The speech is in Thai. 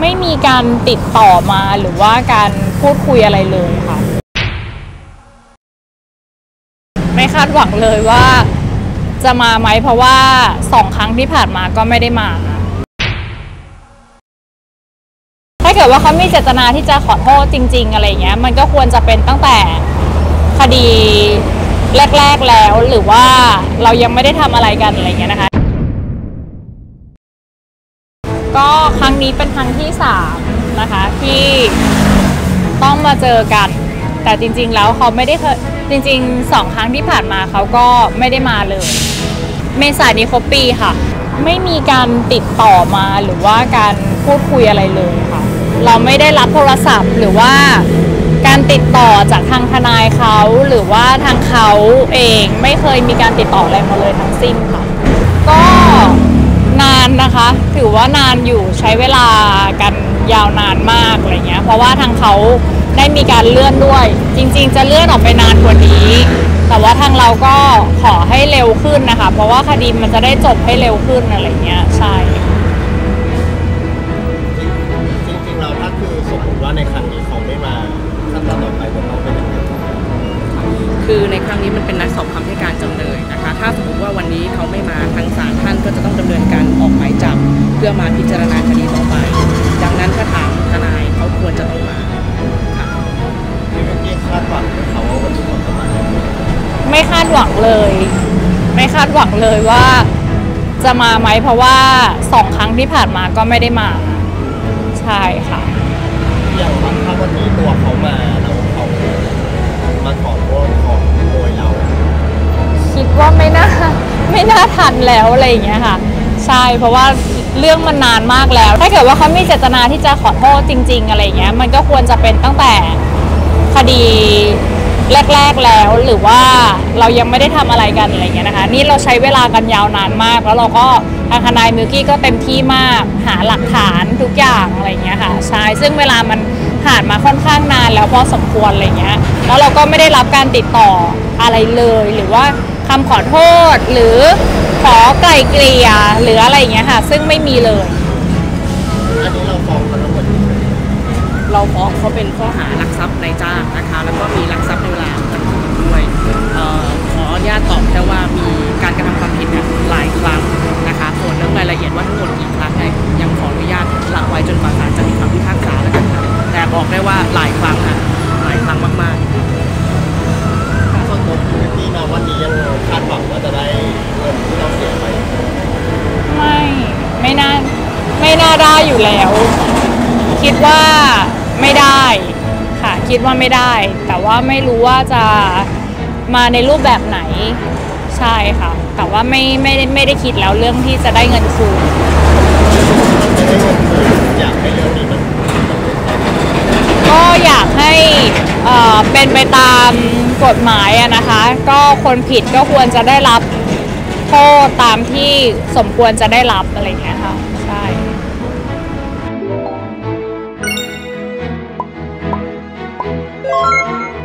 ไม่มีการติดต่อมาหรือว่าการพูดคุยอะไรเลยค่ะ ไม่คาดหวังเลยว่าจะมาไหมเพราะว่าสองครั้งที่ผ่านมาก็ไม่ได้มา ถ้าเกิดว่าเขามีเจตนาที่จะขอโทษจริง ๆ อะไรเงี้ย มันก็ควรจะเป็นตั้งแต่คดีแรก ๆแล้วหรือว่าเรายังไม่ได้ทำอะไรกันอะไรเงี้ยนะคะ ก็ครั้งนี้เป็นครั้งที่สามนะคะ ที่ต้องมาเจอกัน แต่จริง ๆ แล้วเขาไม่ได้เคยจริงๆสองครั้งที่ผ่านมาเขาก็ไม่ได้มาเลย เมษายนนี้ครบปีค่ะ ไม่มีการติดต่อมาหรือว่าการพูดคุยอะไรเลยค่ะ เราไม่ได้รับโทรศัพท์หรือว่าการติดต่อจากทางทนายเขาหรือว่าทางเขาเองไม่เคยมีการติดต่ออะไรมาเลยทั้งสิ้นค่ะ ก็านนะคะ ถือว่านานอยู่ใช้เวลากันยาวนานมากอะไรเงี้ย เพราะว่าทางเขาได้มีการเลื่อนด้วย จริง ๆ จะเลื่อนออกไปนานกว่านี้ แต่ว่าทางเราก็ขอให้เร็วขึ้นนะคะ เพราะว่าคดีมันจะได้จบให้เร็วขึ้นอะไรเงี้ยใช่จริงๆเราถ้าคือสมมติว่าในครั้งนี้เขาไม่มาขั้นตอนต่อไปจะต้องเป็น คือในครั้งนี้มันเป็นนัดสอบคำให้การจำเลยนะคะ ถ้าสมมติว่าวันนี้เขาไม่มาทางศาลท่านก็จะต้องดำเนินการออกหมายจับเพื่อมาพิจารณาคดีต่อไป ดังนั้นถ้าถามทนายเขาควรจะต้องมาค่ะที่เมื่อกี้คาดหวังเขาว่าวันนี้เขาจะมาไม่คาดหวังเลย ไม่คาดหวังเลยว่าจะมาไหมเพราะว่าสองครั้งที่ผ่านมาก็ไม่ได้มาใช่ค่ะ อย่างว่าถ้าวันนี้ตัวเขามาแล้วเขามาขอโทษขอโวยเรา คิ ดว่าไม่น่าไม่น่าทันแล้วอะไรอย่างเงี้ยค่ะ ใช่เพราะว่าเรื่องมันนานมากแล้ว ถ้าเกิดว่าเขามีเจตนาที่จะขอโทษจริง ๆ อะไรอย่างเงี้ย มันก็ควรจะเป็นตั้งแต่คดีแรก ๆแล้วหรือว่าเรายังไม่ได้ทำอะไรกันอะไรอย่างเงี้ยนะคะ นี่เราใช้เวลากันยาวนานมาก แล้วเราก็ทางทนายมิวกี้ก็เต็มที่มากหาหลักฐานทุกอย่างอะไรอย่างเงี้ยค่ะใช่ซึ่งเวลามันผ่านมาค่อนข้างนานแล้วพอสมควรอะไรเงี้ยแล้วเราก็ไม่ได้รับการติดต่ออะไรเลยหรือว่า คำขอโทษหรือขอไกล่เกลี่ยหรืออะไรอย่างเงี้ยค่ะ ซึ่งไม่มีเลย อันนี้เราฟ้องเขาทั้งหมดเราฟ้องเขาเป็นข้อหารักทรัพย์ในจ้างนะคะ แล้วก็มีรักทรัพย์ในเวลากลางคืนด้วยเอ่อขออนุญาตตอบแค่ว่ามีการกระทำความผิดเนี่ยหลายครั้งนะคะส่วนเรื่องรายละเอียดว่าทั้งหมดกี่ครั้งเนี่ยยังขออนุญาตละไว้จนกว่าศาลจะมีคำพิพากษาแล้วกันค่ะแต่บอกได้ว่าหลายครั้งค่ะหลายครั้งมากๆ วันนี้ยังคาดหวังว่าจะได้เงินที่เราเสียไปไม่ไม่น่าไม่น่าได้อยู่แล้ว คิดว่าไม่ได้ค่ะคิดว่าไม่ได้ แต่ว่าไม่รู้ว่าจะมาในรูปแบบไหนใช่ค่ะ แต่ว่าไม่ไม่ได้ไม่ได้คิดแล้วเรื่องที่จะได้เงินคืนไม่ได้เงินคืนอยากให้เรื่องนี้มัน ก็อยากให้เอ่อเป็นไปตาม กฎหมายอะนะคะ ก็คนผิดก็ควรจะได้รับโทษตามที่สมควรจะได้รับอะไรอย่างเงี้ยค่ะ